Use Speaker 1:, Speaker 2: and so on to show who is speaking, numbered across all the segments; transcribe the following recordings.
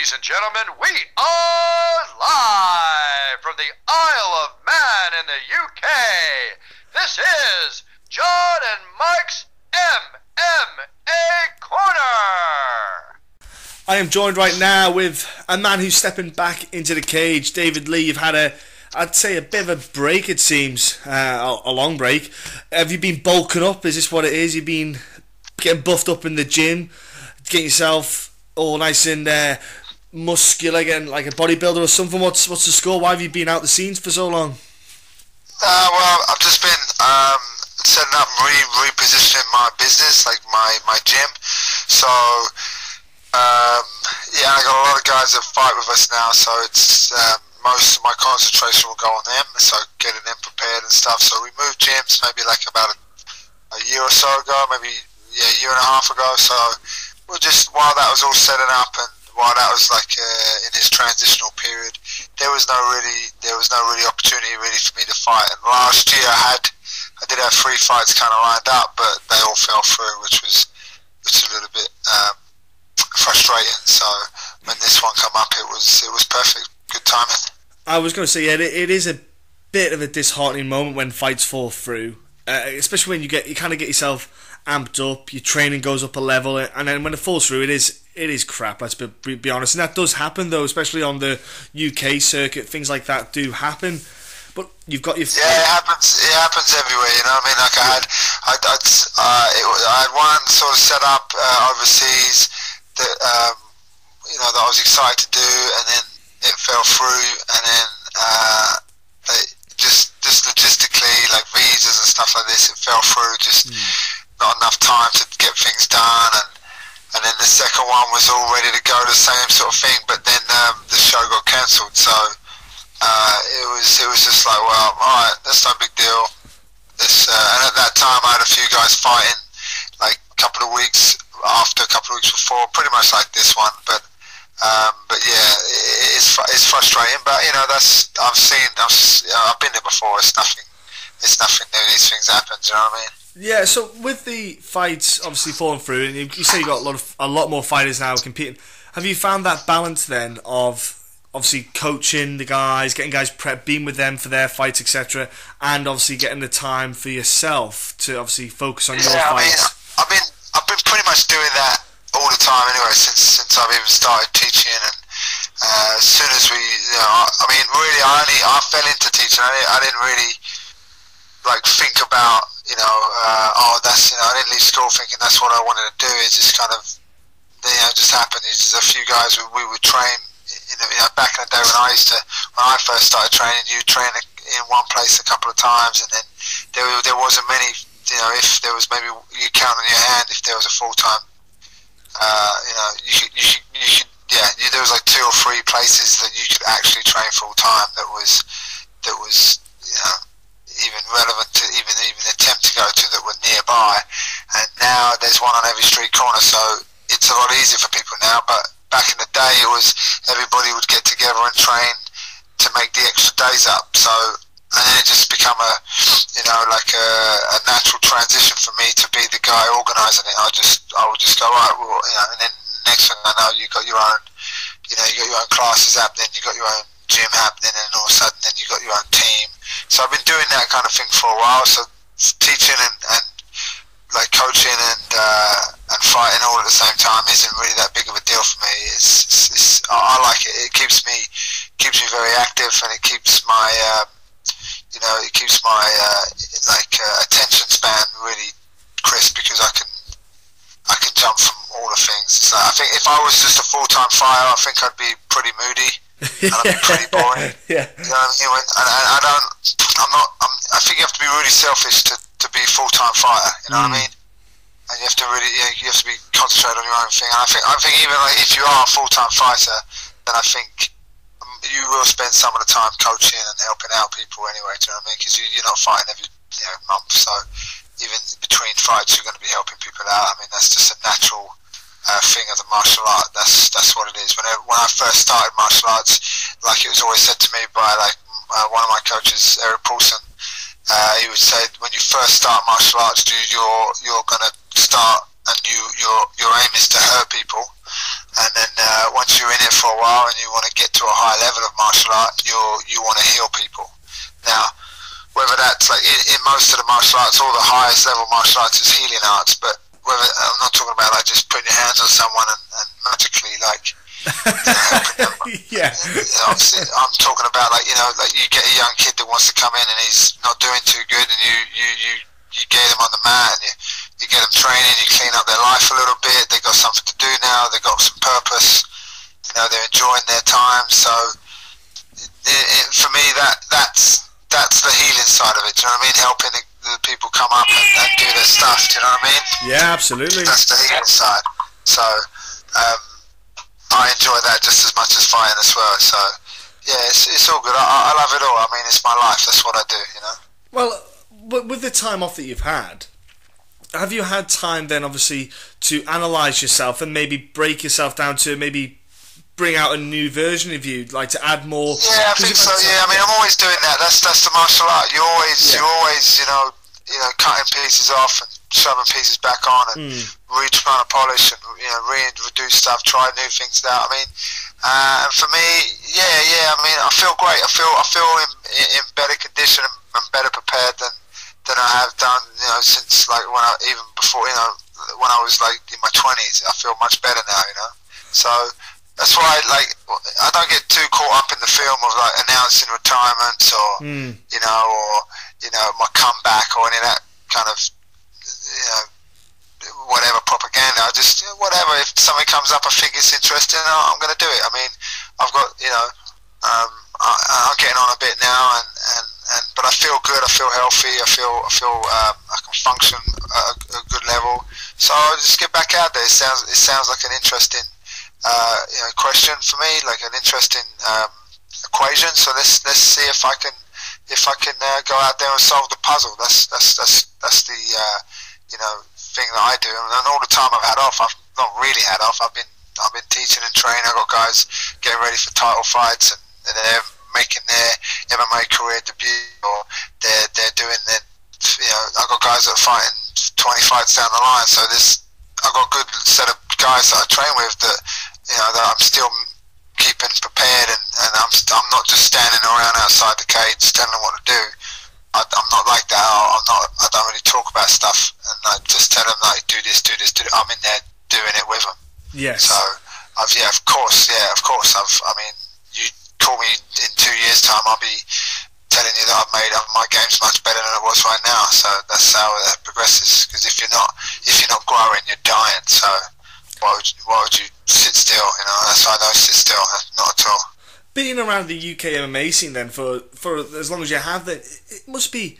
Speaker 1: Ladies and gentlemen, we are live from the Isle of Man in the UK. This is Jon and Mike's MMA Corner.
Speaker 2: I am joined right now with a man who's stepping back into the cage. David Lee, you've had a, I'd say, a bit of a break. It seems uh, a long break. Have you been bulking up? Is this what it is? You've been getting buffed up in the gym, getting yourself all nice and uh, muscular, again, like a bodybuilder or something? What's what's the score? Why have you been out the scenes for so long?
Speaker 3: Uh, well, I've just been um, setting up, re- repositioning my business, like my, my gym. So, um, yeah, I got a lot of guys that fight with us now, so it's um, most of my concentration will go on them, so getting them prepared and stuff. So we moved gyms maybe like about a, a year or so ago, maybe yeah, a year and a half ago. So well, just while that was all setting up and while that was like uh, in his transitional period, there was no really there was no really opportunity really for me to fight. And last year I had I did have three fights kind of lined up, but they all fell through, which was which was a little bit um, frustrating. So when this one come up, it was it was perfect, good timing.
Speaker 2: I was going to say, yeah, it, it is a bit of a disheartening moment when fights fall through, uh, especially when you get you kind of get yourself amped up, your training goes up a level, and then when it falls through, it is it is crap. Let's be, be honest, and that does happen though, especially on the UK circuit. Things like that do happen. But you've got your
Speaker 3: yeah, it happens. It happens everywhere. You know, what I mean, like I had, I, I'd, uh, it, I had one sort of set up uh, overseas that um, you know that I was excited to do, and then it fell through, and then uh, it just just logistically, like visas and stuff like this, it fell through. Just mm not enough time to get things done, and and then the second one was all ready to go, the same sort of thing, but then um, the show got cancelled. So uh, it was it was just like, well, all right, that's no big deal. Uh, and at that time, I had a few guys fighting, like a couple of weeks after, a couple of weeks before, pretty much like this one, but. Um, but yeah, it's it's frustrating. But you know, that's I've seen I've, I've been there before. It's nothing. It's nothing new. These things happen. Do you know what I mean?
Speaker 2: Yeah, so with the fights obviously falling through, and you, you say you got a lot of a lot more fighters now competing. Have you found that balance then of obviously coaching the guys, getting guys prep, being with them for their fights, etc., and obviously getting the time for yourself to obviously focus on
Speaker 3: yeah,
Speaker 2: your
Speaker 3: I
Speaker 2: fights?
Speaker 3: Mean, I've been I've been pretty much doing that all the time anyway since since I've even started teaching and. Uh, as soon as we, you know, I mean, really, I only I fell into teaching. I didn't, I didn't really like think about you know, uh, oh, that's, you know, I didn't leave school thinking that's what I wanted to do. It just kind of, you know, just happened. Just a few guys we, we would train, you know, you know, back in the day when I used to, when I first started training, you train in one place a couple of times and then there, there wasn't many, you know, if there was maybe, you count on your hand if there was a full-time, uh, you know, you should, you should, you yeah, there was like two or three places that you could actually train full time that was, that was, you know, even relevant to even even attempt to go to that were nearby. And now there's one on every street corner, so it's a lot easier for people now. But back in the day, it was everybody would get together and train to make the extra days up. So and then it just become a you know like a, a natural transition for me to be the guy organising it. I just I would just go right, well, you know, and then next thing I know, you got your own you know you got your own classes happening, you got your own gym happening, and all of a sudden then you got your own team so I've been doing that kind of thing for a while. So teaching and, and like coaching and uh, and fighting all at the same time isn't really that big of a deal for me. It's, it's, it's I like it. It keeps me keeps me very active and it keeps my uh, you know it keeps my uh, like uh, attention span really crisp because I can I can jump from all the things. So I think if I was just a full time fighter, I think I'd be pretty moody and be pretty boring.
Speaker 2: yeah.
Speaker 3: You know what I mean? And, and I don't. I'm not. I'm, I think you have to be really selfish to, to be a full time fighter. You know mm. what I mm. mean? And you have to really. Yeah, you have to be concentrated on your own thing. And I think. I think even like if you are a full time fighter, then I think you will spend some of the time coaching and helping out people anyway. Do you know what I mean? Because you, you're not fighting every you know, month, so even between fights, you're going to be helping people out. I mean, that's just a natural uh, thing of the martial art. That's that's what it is. When I, when I first started martial arts, like it was always said to me by like uh, one of my coaches, Erik Paulson, uh, he would say when you first start martial arts, dude, you're you're gonna start and you your your aim is to hurt people. and then uh, once you're in it for a while and you want to get to a high level of martial art, you you want to heal people. Now, whether that's like in, in, most of the martial arts, all the highest level martial arts is healing arts, but like just putting your hands on someone and, and magically like.
Speaker 2: yeah.
Speaker 3: Obviously, I'm talking about like you know, like you get a young kid that wants to come in and he's not doing too good, and you you you you get them on the mat and you you get them training, you clean up their life a little bit. They got something to do now. They got some purpose. You know, they're enjoying their time. So it, it, for me, that that's that's the healing side of it. Do you know what I mean? Helping the, the people come up and, and, do their stuff. Do you know what I mean?
Speaker 2: Yeah, absolutely.
Speaker 3: That's the healing side. So um, I enjoy that just as much as fighting as well. So yeah, it's, it's all good. I, I love it all. I mean, it's my life. That's what I do. You know.
Speaker 2: Well, with the time off that you've had, have you had time then, obviously, to analyze yourself and maybe break yourself down to maybe bring out a new version of you, like to add more?
Speaker 3: Yeah, I think so. Yeah, I mean, I'm always doing that. That's that's the martial art. You always, yeah. you always, you know, you know, cutting pieces off and shoving pieces back on and mm. re trying to polish and you know reintroduce stuff, try new things out. I mean, uh, and for me, yeah, yeah. I mean, I feel great. I feel I feel in, in better condition and better prepared than than I have done, you know, since like when I even before, you know, when I was like in my twenties. I feel much better now, you know. So that's why, like, I don't get too caught up in the film of like announcing retirements or mm. you know, or you know, my comeback or any of that kind of, you know, whatever propaganda. I just whatever. If something comes up, I think it's interesting. I'm going to do it. I mean, I've got you know, um, I, I'm getting on a bit now, and and and but I feel good. I feel healthy. I feel I feel um, I can function at a, a, good level. So I'll just get back out there. It sounds it sounds like an interesting uh, you know question for me, like an interesting um, equation. So let's let's see if I can if I can uh, go out there and solve the puzzle. That's that's that's that's the uh, you know thing that I do. And all the time I've had off, I've not really had off. I've been I've been teaching and training. I've got guys getting ready for title fights and, and they're making their MMA career debut, or they're they're doing their, you know, I've got guys that are fighting 20 fights down the line. So this, I've got a good set of guys that I train with that, you know, that I'm still keeping prepared, and, and I'm I'm not just standing around outside the cage telling them what to do. I, am not like that. I'm not. I don't really talk about stuff, and I just tell them like, do this, do this, do it. I'm in there doing it with them.
Speaker 2: Yes.
Speaker 3: So, I've yeah, of course, yeah, of course. I've. I mean, you call me in two years' time, I'll be telling you that I've made my game's much better than it was right now. So that's how it progresses. Because if you're not, if you're not growing, you're dying. So why would you, why would you sit still? You know, that's why I don't sit still. Not at all.
Speaker 2: Being around the UK MMA scene then for for as long as you have, that it must be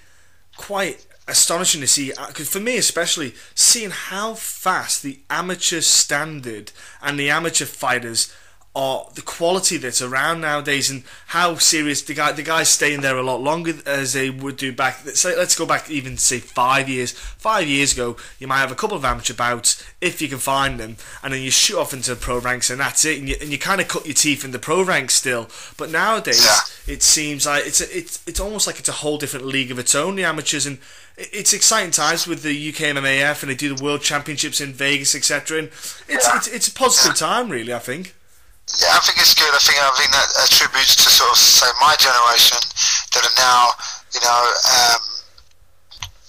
Speaker 2: quite astonishing to see uh, because for me especially seeing how fast the amateur standard and the amateur fighters or the quality that's around nowadays and how serious the guy the guys staying there a lot longer as they would do back say let's go back even say five years five years ago you might have a couple of amateur bouts if you can find them and then you shoot off into the pro ranks and that's it and you, and you kind of cut your teeth in the pro ranks still but nowadays yeah. it seems like it's a, it's it's almost like it's a whole different league of its own the amateurs and it's exciting times with the UK MMAF and they do the World Championships in Vegas etc and it's, yeah. it's it's a positive time really I think
Speaker 3: yeah, I think it's good. I think I think that attributes to sort of say my generation that are now, you know, um,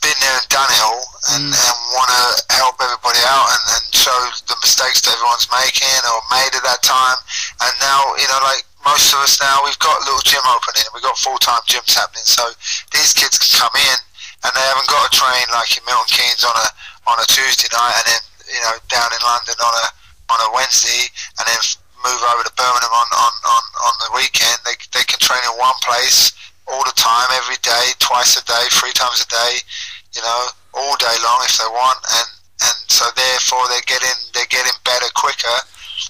Speaker 3: been there and done it all, and, mm. and want to help everybody out and, and show the mistakes that everyone's making or made at that time. And now, you know, like most of us now, we've got a little gym opening, we've got full time gyms happening. So these kids can come in and they haven't got to train like in Milton Keynes on a on a Tuesday night and then you know down in London on a on a Wednesday and then move over to Birmingham on, on, on, on the weekend. They, they can train in one place all the time, every day, twice a day, three times a day, you know, all day long if they want. And, and so therefore they're getting, they're getting better quicker.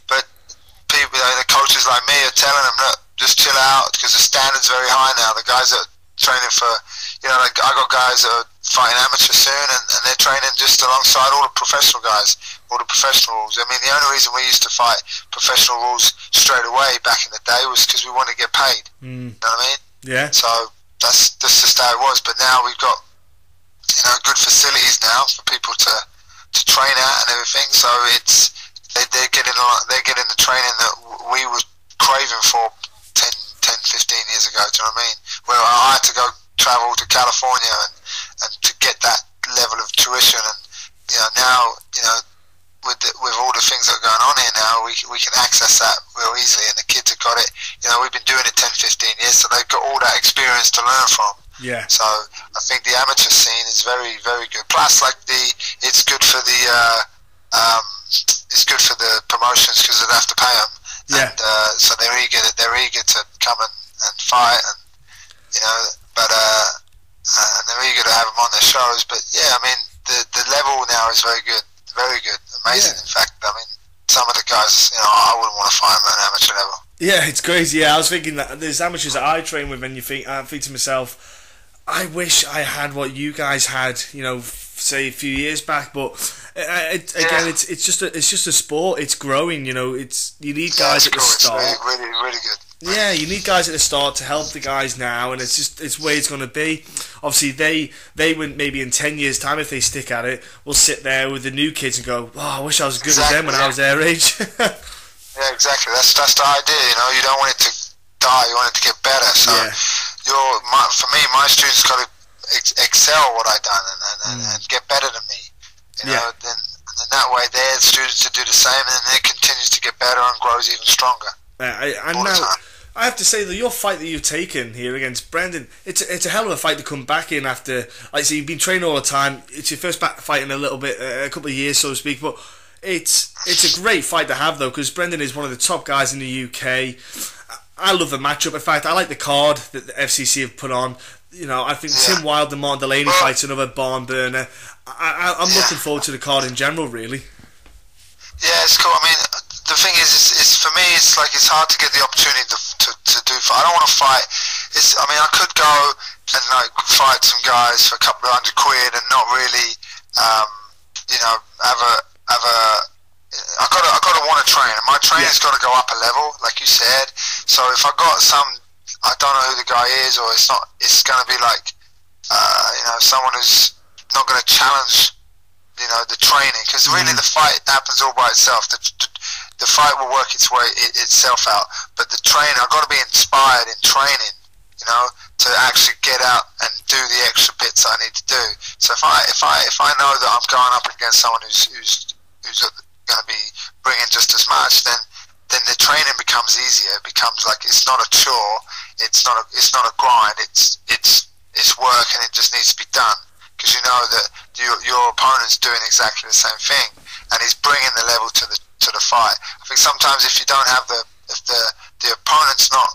Speaker 3: But people, you know, the coaches like me are telling them, look, just chill out because the standard's very high now. The guys that are training for, you know, like I got guys that are fighting amateur soon and, and they're training just alongside all the professional guys all the professional rules. I mean, the only reason we used to fight professional rules straight away back in the day was because we wanted to get paid. Mm. You know what I mean?
Speaker 2: Yeah.
Speaker 3: So that's that's just how it was. But now we've got you know good facilities now for people to to train at and everything. So it's they, they're getting a lot, they're getting the training that we were craving for 10, 10, 15 years ago. Do you know what I mean? Where I had to go travel to California and, and to get that level of tuition, and you know now you know with the, with all the things that are going on here now, we we can access that real easily, and the kids have got it. You know, we've been doing it 10, 15 years, so they've got all that experience to learn from.
Speaker 2: Yeah.
Speaker 3: So I think the amateur scene is very, very good. Plus, like the, it's good for the, uh, um, it's good for the promotions because they have to pay them.
Speaker 2: Yeah.
Speaker 3: And uh, so they're eager, they're eager to come and, and fight, and you know, but uh, uh, they're eager to have them on their shows. But yeah, I mean, the the level now is very good, very good, amazing.
Speaker 2: Yeah.
Speaker 3: In fact, I mean, some of the guys, you know, I wouldn't want to fight them at an amateur level.
Speaker 2: Yeah, it's crazy. Yeah, I was thinking that there's amateurs that I train with, and you think I think to myself, I wish I had what you guys had. You know, say a few years back. But it, again,
Speaker 3: Yeah.
Speaker 2: it's it's just a, it's just a sport. It's growing. You know, it's you need guys
Speaker 3: it's
Speaker 2: at the
Speaker 3: cool. It's
Speaker 2: start.
Speaker 3: really, really, really good.
Speaker 2: Yeah, you need guys at the start to help the guys now, and it's just it's where it's going to be. Obviously, they they went maybe in ten years' time if they stick at it, will sit there with the new kids and go, "Oh, I wish I was as good as them when I was their age."
Speaker 3: Yeah, exactly. That's that's the idea. You know, you don't want it to die. You want it to get better. So,
Speaker 2: Yeah.
Speaker 3: you're my, for me, my students got to ex- excel what I've done and, and,
Speaker 2: Mm.
Speaker 3: and get better than me. You
Speaker 2: Yeah.
Speaker 3: know, then and that way, their students to do the same, and then it continues to get better and grows even stronger.
Speaker 2: Uh, I,
Speaker 3: All
Speaker 2: now. I have to say that your fight that you've taken here against Brendan, it's a, it's a hell of a fight to come back in after, like I say, you've been training all the time. It's your first back fight in a little bit, uh, a couple of years, so to speak. But it's it's a great fight to have though, because Brendan is one of the top guys in the UK. I- love the matchup. In fact, I like the card that the FCC have put on. You know, I think
Speaker 3: Yeah.
Speaker 2: Tim Wilde and Martin Delaney fights another barn burner. I, I, I'm
Speaker 3: Yeah.
Speaker 2: looking forward to the card in general, really.
Speaker 3: Yeah, it's cool. I mean, the thing is, for me, it's like it's hard to get the opportunity to to, to do. I don't want to fight. It's. I mean, I could go and like fight some guys for a couple of hundred quid and not really, um, you know, have a have a. I got to I got to want to train, and my training's got to go up a level, like you said. So if I got some, I don't know who the guy is, or it's not. It's going to be like, uh, you know, someone who's not going to challenge you know the training because really the fight happens all by itself. The, the, the fight will work its way it, itself out, but the training I've got to be inspired in training, you know, to actually get out and do the extra bits I need to do. So if I if I if I know that I'm going up against someone who's who's who's uh, going to be bringing just as much, then then the training becomes easier. It becomes like it's not a chore. It's not a it's not a grind. It's it's it's work and it just needs to be done because you know that your, your opponent's doing exactly the same thing and he's bringing the level to the to the fight. I think sometimes if you don't have the if the the opponent's not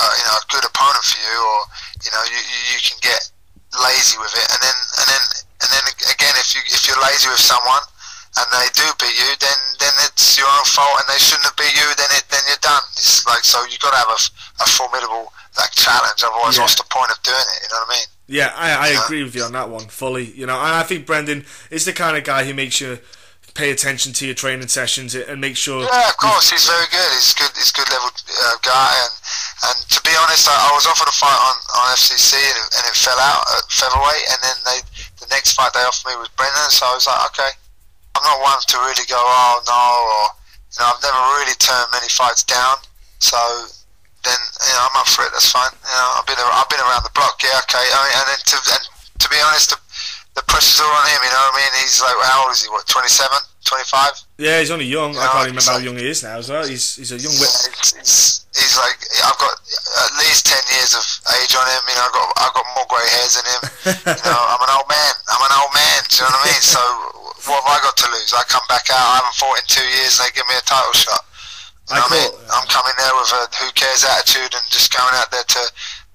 Speaker 3: uh, you know a good opponent for you or you know you, you, can get lazy with it and then and then and then again if you if you're lazy with someone and they do beat you then then it's your own fault and they shouldn't have beat you then it then you're done it's like so you got to have a, a formidable like challenge otherwise
Speaker 2: Yeah.
Speaker 3: what's the point of doing it you know what I mean
Speaker 2: Yeah, I, I
Speaker 3: Yeah.
Speaker 2: agree with you on that one fully. You know, and I think Brendan is the kind of guy who makes you pay attention to your training sessions and make sure.
Speaker 3: Yeah, of course, he's very good. He's good. He's a good level uh, guy, and and to be honest, I, I was offered a fight on, on FCC, and it, and it fell out at featherweight, and then they the next fight they offered me was Brendan, so I was like, okay, I'm not one to really go, oh no, or you know, I've never really turned many fights down, so then you know, I'm up for it. That's fine. You know, I've been I've been around the block. Yeah, okay. I mean, and then to and to be honest, the, the pressure's all on him. You know what I mean? He's like, how old is he? What, 27, 25?
Speaker 2: Yeah, he's only young. I
Speaker 3: Yeah,
Speaker 2: can't remember how
Speaker 3: exactly.
Speaker 2: young he is now as well. He's he's a young whip.
Speaker 3: he's, he's, he's like I've got at least ten years of age on him. You know, I've got I've got more grey hairs than him. you know, I'm an old man. I'm an old man. Do you know what I mean? So what have I got to lose? I come back out. I haven't fought in two years, and they give me a title shot. You
Speaker 2: I
Speaker 3: know what I mean? I'm coming there with a who cares attitude and just going out there to.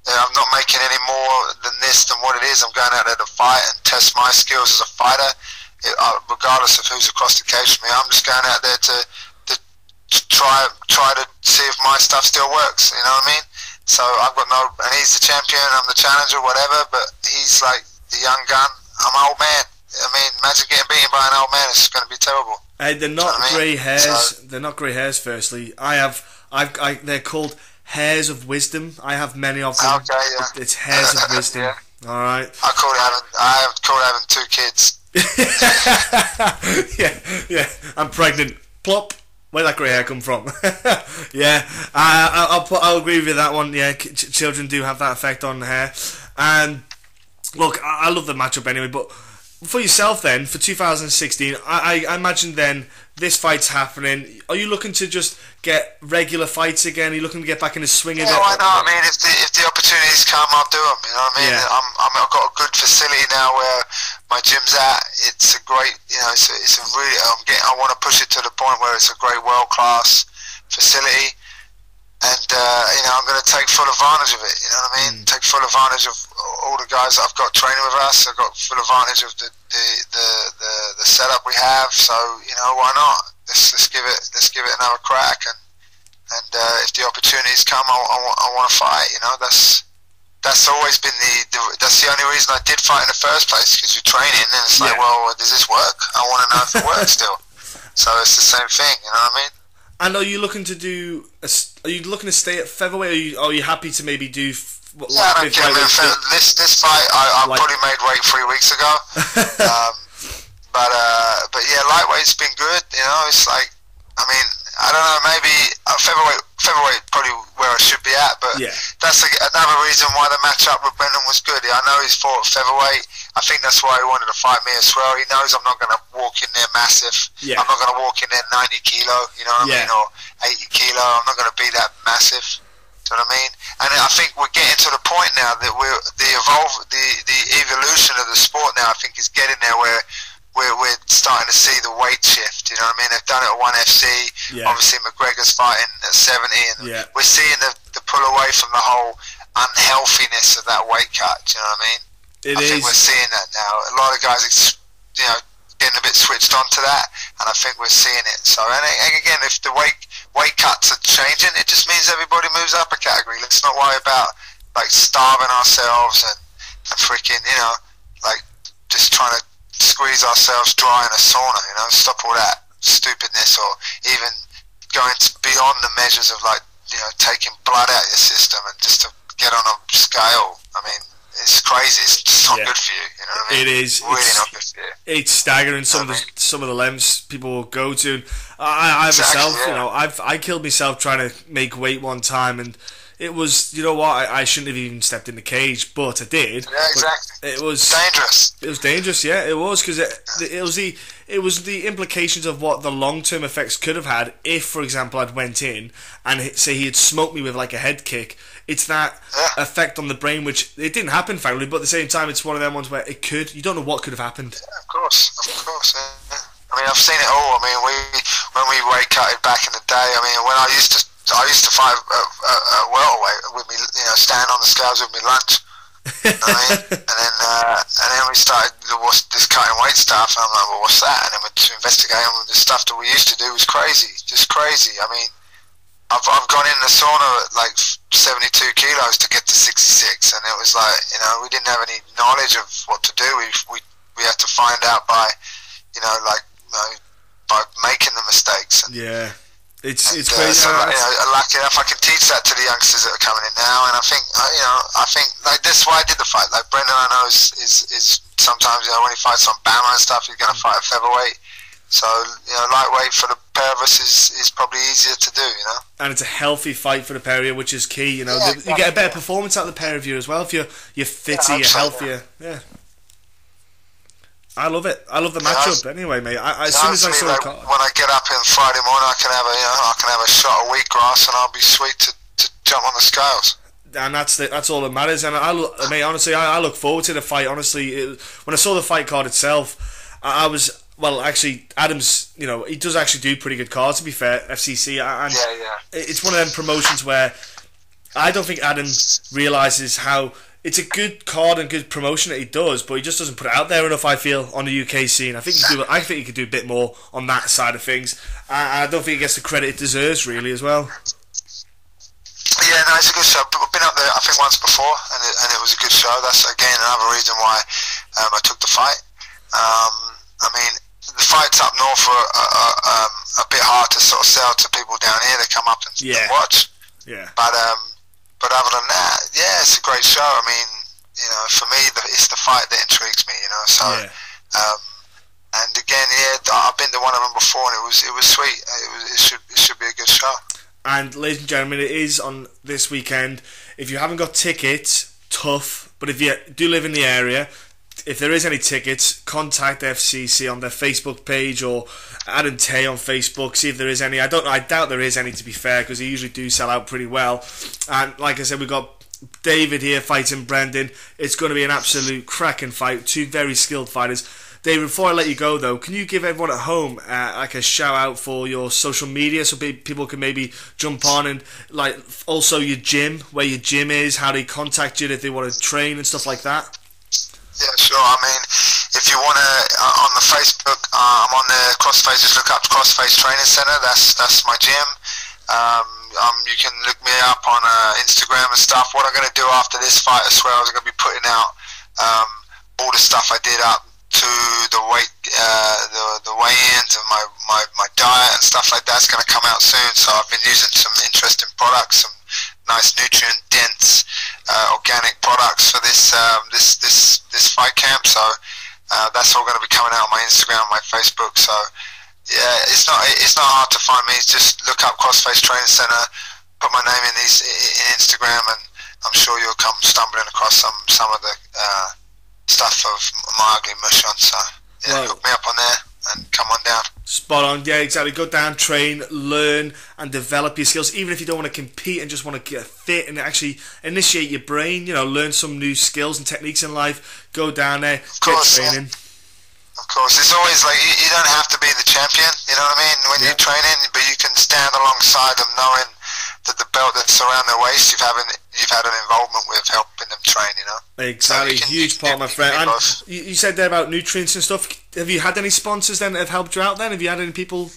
Speaker 3: You know, I'm not making any more than this than what it is. I'm going out there to fight and test my skills as a fighter, it, uh, regardless of who's across the cage from me. I'm just going out there to, to, to try try to see if my stuff still works. You know what I mean? So I've got no, and he's the champion. I'm the challenger, whatever. But he's like the young gun. I'm an old man. I mean, imagine getting beaten by an old man. It's going to be terrible.
Speaker 2: Hey, they're not
Speaker 3: I mean,
Speaker 2: grey hairs.
Speaker 3: so-
Speaker 2: They're not grey hairs. Firstly, I have I've I, they're called hairs of wisdom. I have many of them.
Speaker 3: Okay, yeah.
Speaker 2: It's hairs of wisdom.
Speaker 3: Yeah.
Speaker 2: All right.
Speaker 3: I call it having. I have called having two kids.
Speaker 2: yeah, yeah. I'm pregnant. plop. Where'd that grey hair come from? yeah, I, I, will put, I'll agree with that one. Yeah, ch- children do have that effect on hair. And look, I, I love the matchup anyway. But for yourself, then for 2016, I, I imagine then this fight's happening. Are you looking to just get regular fights again? Are you looking to get back in the swing
Speaker 3: yeah,
Speaker 2: of it?
Speaker 3: why not? I mean, if the if the opportunities come, I'll do them. You know what I mean?
Speaker 2: Yeah.
Speaker 3: I'm, I'm I've got a good facility now where my gym's at. It's a great, you know, it's a, it's a really. I'm getting. I want to push it to the point where it's a great world class facility. And uh, you know, I'm going to take full advantage of it. You know what I mean? Take full advantage of all the guys that I've got training with us. I've got full advantage of the the, the, the, setup we have. So you know, why not? Let's, let's give it let's give it another crack. And and uh, if the opportunities come, I, I, want, I want to fight. You know, that's that's always been the, the that's the only reason I did fight in the first place because you're training and it's like, well, does this work? I want to know if it works still. So it's the same thing. You know what I mean?
Speaker 2: And are you looking to do? A, are you looking to stay at featherweight? Or are you, are you happy to maybe do? what-
Speaker 3: Yeah, I don't care. man. This this fight, I, I
Speaker 2: Light-
Speaker 3: probably made weight three weeks ago. um, but uh, but yeah, lightweight's been good. You know, it's like, I mean, I don't know. Maybe uh, featherweight, featherweight probably where I should be at. But
Speaker 2: Yeah.
Speaker 3: that's a, another reason why the matchup with Brendan was good. I know he's fought featherweight. I think that's why he wanted to fight me as well. He knows I'm not going to walk in there massive.
Speaker 2: Yeah.
Speaker 3: I'm not going to walk in there 90 kilo. You know what
Speaker 2: Yeah.
Speaker 3: I mean? Or 80 kilo. I'm not going to be that massive. Do you know what I mean? And I think we're getting to the point now that we're the evolve the the evolution of the sport now. I think is getting there where we're we're starting to see the weight shift. You know what I mean? They've done it at ONE FC.
Speaker 2: Yeah.
Speaker 3: Obviously, McGregor's fighting at seventy, and
Speaker 2: Yeah.
Speaker 3: we're seeing the the pull away from the whole unhealthiness of that weight cut. Do you know what I mean?
Speaker 2: It
Speaker 3: I think we're seeing that now. A lot of guys, are, you know, getting a bit switched on to that, and I think we're seeing it. So, and, and again, if the weight weight cuts are changing, it just means everybody moves up a category. Let's not worry about like starving ourselves and, and freaking, you know, like just trying to squeeze ourselves dry in a sauna. You know, stop all that stupidness, or even going beyond the measures of like, you know, taking blood out of your system and just to get on a scale. I mean, it's crazy. It's just not
Speaker 2: Yeah.
Speaker 3: good for you. You know what I mean?
Speaker 2: It is.
Speaker 3: really
Speaker 2: It's-
Speaker 3: not good for you.
Speaker 2: it's staggering some of the
Speaker 3: I mean-
Speaker 2: some of the lengths people will go to. I, I
Speaker 3: Exactly,
Speaker 2: myself, you know, I've I killed myself trying to make weight one time, and it was, you know what, I, I shouldn't have even stepped in the cage, but I did.
Speaker 3: Yeah, exactly.
Speaker 2: It was
Speaker 3: Dangerous.
Speaker 2: it was dangerous, yeah, it was because it, it was the it was the implications of what the long term effects could have had if, for example, I'd went in and say he had smoked me with like a head kick. It's that
Speaker 3: Yeah.
Speaker 2: effect on the brain, which it didn't happen, frankly, but at the same time, it's one of them ones where it could. You don't know what could have happened.
Speaker 3: Of course, of course. Yeah. I mean, I've seen it all. I mean, we when we weight cutted back in the day. I mean, when I used to I used to fight uh, uh, welterweight with me, you know, stand on the scales with me lunch. You know I mean? And then uh, and then we started the, what's this cutting weight stuff. And I'm like, well, what's that? And then we to investigate, and the stuff that we used to do was crazy, just crazy. I mean, I've I've gone in the sauna at like 72 kilos to get to 66, and it was like, you know, we didn't have any knowledge of what to do. We we we had to find out by, you know, like you know, by making the mistakes. And,
Speaker 2: Yeah, it's it's
Speaker 3: uh,
Speaker 2: crazy.
Speaker 3: so,
Speaker 2: Uh,
Speaker 3: you know, lucky enough, I can teach that to the youngsters that are coming in now, and I think, uh, you know, I think like this is why I did the fight. Like Brendan, I know is is, is sometimes you know when he fights on BAMMA and stuff, he's going to fight at featherweight. So you know, lightweight for the pair of us is, is probably easier to do. You know.
Speaker 2: and it's a healthy fight for the pair of you, which is key. You know,
Speaker 3: Yeah,
Speaker 2: The- you get a better performance out of the pair of you as well if you're you're fitter,
Speaker 3: Yeah,
Speaker 2: you're healthier. Yeah. I love it. I love the matchup. Anyway, mate. I, as soon as I saw the
Speaker 3: like,
Speaker 2: card,
Speaker 3: when I get up in Friday morning, I can have a you know I can have a shot of wheatgrass, and I'll be sweet to, to jump on the scales.
Speaker 2: and that's the, that's all that matters. And I, I mean, honestly, I, I look forward to the fight. Honestly, it, when I saw the fight card itself, I, I was well. Actually, Adams, you know, he does actually do pretty good cards. To be fair, FCC, and
Speaker 3: Yeah, yeah.
Speaker 2: it's one of them promotions where I don't think Adam realizes how it's a good card and good promotion that he does, but he just doesn't put it out there enough. I feel on the UK scene. I think he do, I think he could do a bit more on that side of things. I, I don't think he gets the credit it deserves really as well.
Speaker 3: Yeah, no, it's a good show. I've been up there, I think, once before, and it, and it was a good show. That's again another reason why um, I took the fight. Um, I mean, the fights up north are, are, are um, a bit hard to sort of sell to people down here. They come up and, and
Speaker 2: Yeah.
Speaker 3: watch.
Speaker 2: Yeah,
Speaker 3: But um, but other than that, yeah, it's a great show. I mean, you know, for me, the, it's the fight that intrigues me. You know, so
Speaker 2: yeah,
Speaker 3: um, and again, yeah, I've been to one of them before, and it was it was sweet. It, was, it should it should be a good show.
Speaker 2: And ladies and gentlemen, it is on this weekend. If you haven't got tickets, tough. But if you do live in the area, if there is any tickets, contact FCC on their Facebook page or Adam Tay on Facebook. See if there is any. I don't. I doubt there is any. To be fair, because they usually do sell out pretty well. And like I said, we've got David here fighting Brendan. It's going to be an absolute cracking fight. Two very skilled fighters. David, before I let you go though, can you give everyone at home uh, like a shout out for your social media so people can maybe jump on and like also your gym, where your gym is, how they contact you if they want to train and stuff like that?
Speaker 3: Yeah, sure. I mean, if you want to, uh, on the Facebook, uh, I'm on the Crossface. Just look up Crossface Training Center. That's that's my gym. Um, um, you can look me up on uh, Instagram and stuff. What I'm going to do after this fight as well is I'm going to be putting out um, all the stuff I did up to the weight, uh, the the weigh-ins and my, my, my diet and stuff like that's going to come out soon. So I've been using some interesting products, some nice nutrient dense uh, organic products for this um, this this this fight camp. So uh, that's all going to be coming out on my Instagram, my Facebook. So yeah, it's not it's not hard to find me. Just look up Crossface Training Center, put my name in these in Instagram, and I'm sure you'll come stumbling across some some of the uh, stuff of my ugly mush on. So yeah, well, hook me up on there and come on down.
Speaker 2: Spot on, yeah, exactly. Go down, train, learn, and develop your skills. Even if you don't want to compete and just want to get fit and actually initiate your brain, you know, learn some new skills and techniques in life. Go down there, of course, get training.
Speaker 3: Yeah. Of course, it's always like you, you, don't have to be the champion. You know what I mean? When yeah. you're training, but you can stand alongside them, knowing that the belt that's around their waist, you've having you've had an involvement with helping them train. You know,
Speaker 2: exactly, so huge part, my friend. And you, you said there about nutrients and stuff. Have you had any sponsors then that have helped you out? Then have you had any people?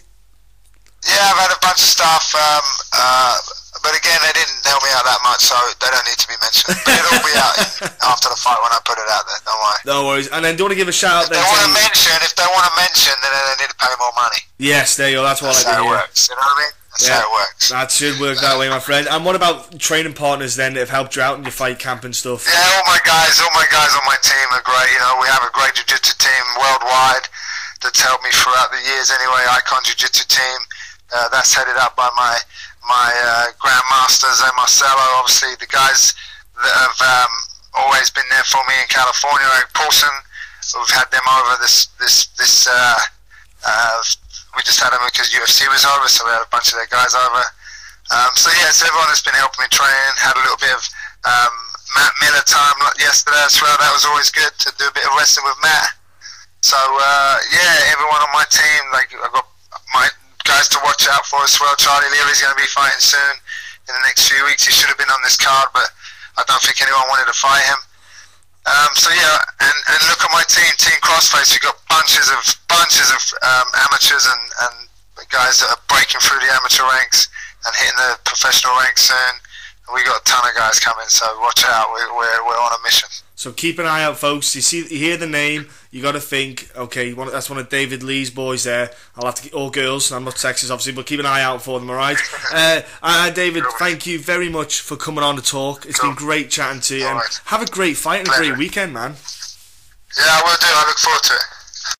Speaker 3: Yeah, I've had a bunch of stuff. Um, uh, but again, they didn't help me out that much, so they don't need to be mentioned. But it'll be out after the fight when I put it out there. Don't worry.
Speaker 2: No worries. And then do you want to give a shout out?
Speaker 3: If they want to mention, if they want to mention, then they need to pay more money.
Speaker 2: Yes, there you go. That's what
Speaker 3: That's
Speaker 2: I
Speaker 3: how it works. You know what I mean? That's yeah, how it works.
Speaker 2: That should work that way, my friend. And what about training partners then that have helped you out in your fight camp and stuff?
Speaker 3: Yeah, all my guys, all my guys on my team are great. You know, we have a great jiu-jitsu team worldwide that's helped me throughout the years. Anyway, Icon Jiu-Jitsu team. Uh, that's headed up by my my uh, grandmaster Zé Marcelo. Obviously, the guys that have um, always been there for me in California, like Paulson. We've had them over this this this. Uh, uh, we just had them because UFC was over, so we had a bunch of their guys over. Um, so yeah, so everyone has been helping me train. Had a little bit of um, Matt Miller time yesterday as well. That was always good to do a bit of wrestling with Matt. So uh, yeah, everyone on my team, like I've got my guys to watch out for as well. Charlie Leary's going to be fighting soon in the next few weeks. He should have been on this card, but I don't think anyone wanted to fight him. Um, so yeah, and, and look at my team, Team Crossface. We've got bunches of bunches of um, amateurs and, and guys that are breaking through the amateur ranks and hitting the professional ranks soon. We got a ton of guys coming, so watch out. We're, we're, we're on a mission.
Speaker 2: So keep an eye out, folks. You see, you hear the name, you got to think, okay, that's one of David Lee's boys there. I'll have to get all girls. I'm not sexist, obviously, but keep an eye out for them. All right. uh, uh, David, thank you very much for coming on to talk. It's been great chatting to you. And have a great fight and a great weekend, man.
Speaker 3: Yeah, I will do. I look forward to it.